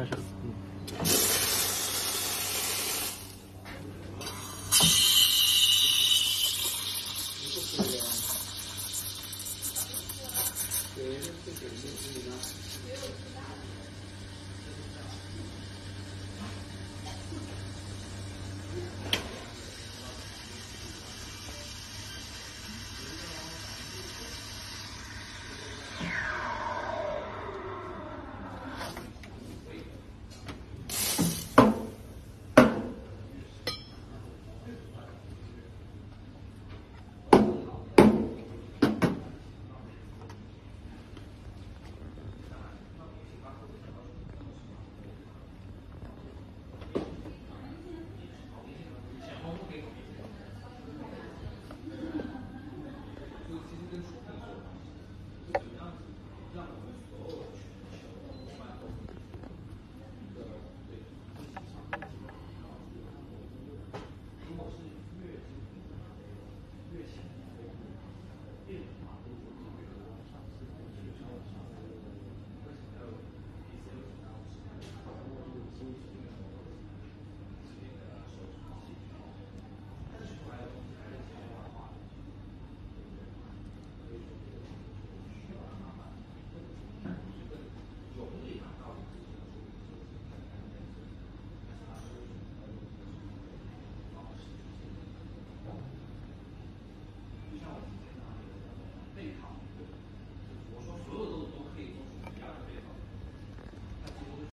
开始。嗯。